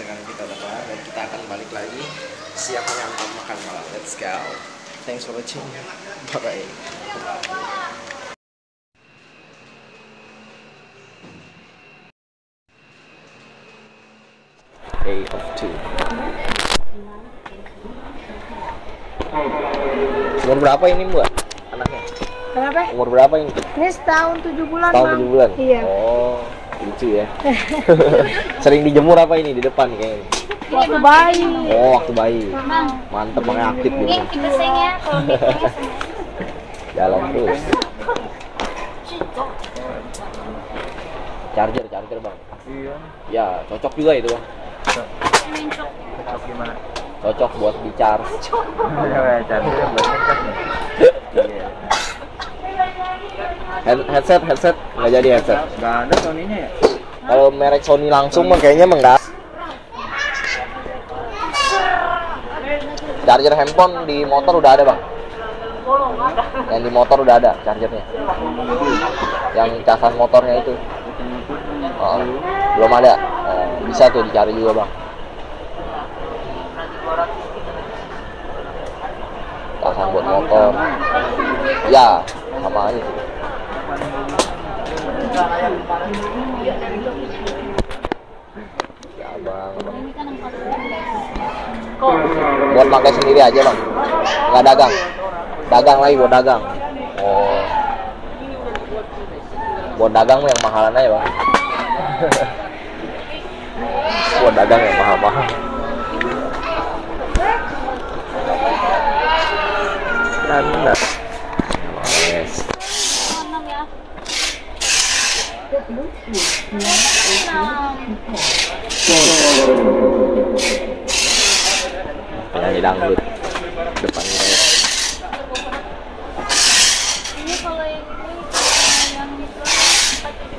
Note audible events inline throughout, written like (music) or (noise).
sekarang kita udah kelar dan kita akan balik lagi siap menyantap makan malam let's go thanks for watching bye bye Day of two. Umur berapa ini buat anaknya? Kenapa? Umur berapa ini? Ini setahun tujuh bulan, Tahun tujuh bulan. Iya. Oh, lucu ya. (laughs) Sering dijemur apa ini di depan kayaknya? Waktu bayi. Oh, waktu bayi. Mantep makanya aktif gitu. kita sing ya (laughs) Jalan terus. Charger, charger bang. Iya. Ya, cocok juga itu bang. Cocok gimana? Cocok buat di charge. Ya, cari yang banyak kan. Iya. (laughs) Head- headset, headset nggak jadi headset. Gak ada Sony-nya ya? Kalau merek Sony langsung mah kayaknya emang nggak. Charger handphone di motor udah ada bang. Yang di motor udah ada chargernya. Yang casan motornya itu. Oh, belum ada. Oh, bisa tuh dicari juga bang. Casan buat motor. Ya, sama aja sih. Buat pakai sendiri aja bang. Nggak dagang. Dagang lagi buat dagang. Oh. Buat dagang yang mahalan aja bang. (laughs) Buat dagang yang mahal-mahal. Nanda Yes. enam ya enam penyanyi dangdut depan saya ini kalau yang ini eh, yang itu empat tujuh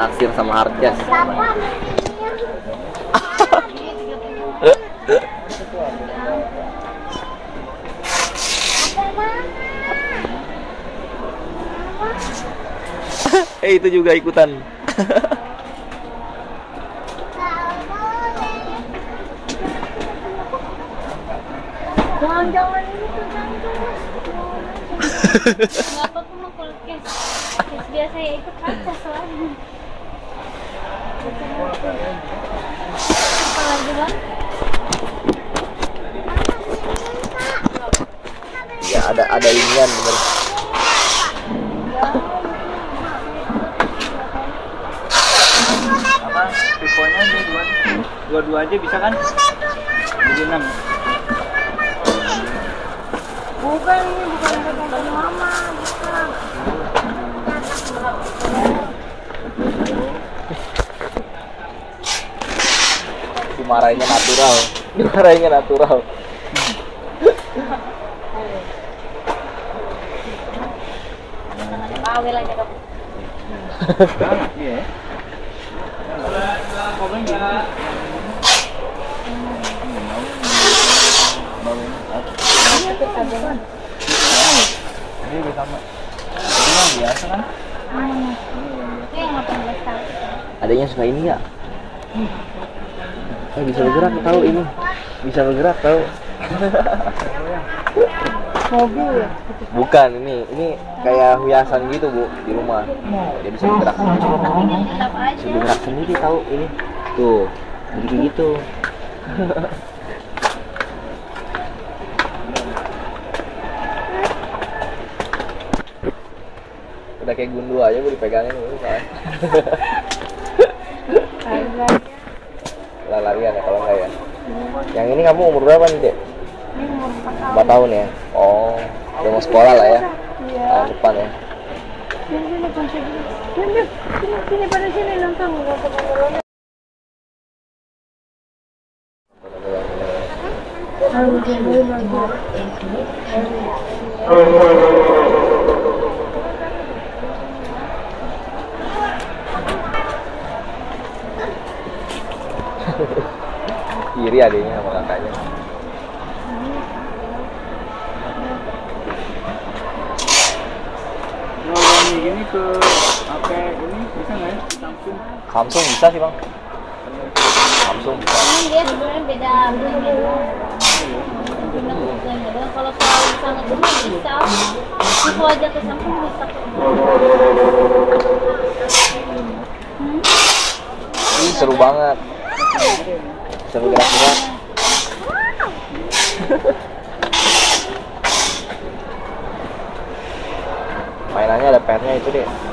naksir sama Harkes (laughs) eh itu juga ikutan (laughs) (laughs) Jangan-jangan ini tuh jangan-jangan. Kenapa tuh mau kalau kes? Kes biasa ya ikut kaca soalnya. Apa lagi bang? ya ada ada inian bener Apa? Tiponya ini dua. Dua-dua aja bisa kan? Jadi enam. Bukan ini bukan ada tonton mama. Bukan. Dimarahinnya natural dimarahinnya natural Bawel aja kamu. Iya. ya. Komen gini. Ini udah sama. Ini mah biasa kan? Ini yang 18 tahun. adanya suka ini ya eh bisa bergerak tahu ini. Bisa bergerak tahu. Mobil bukan ini ini kayak hiasan gitu bu di rumah. Dia bisa bergerak bisa bergerak sendiri tahu ini. Tuh kayak gitu. Udah kayak gundu aja bu dipegangin bu larian ya kalau enggak ya yang ini kamu umur berapa nih dek Ini umur 4 tahun. empat tahun ya oh udah mau sekolah lah ya Iya. tahun depan ya Sini sini kunci. Sini sini sini pada sini nonton nonton nonton. Dulu lagi. iri adiknya sama kakaknya Kalau gini ke HP ini bisa nggak ya? Samsung. Samsung bisa sih bang Samsung bisa Cuman dia sebenarnya beda doang. Kalau kalau misalnya itu mah bisa. Itu aja ke Samsung bisa. Ih, seru banget Sa mga niya. Mainannya ada pennya itu deh.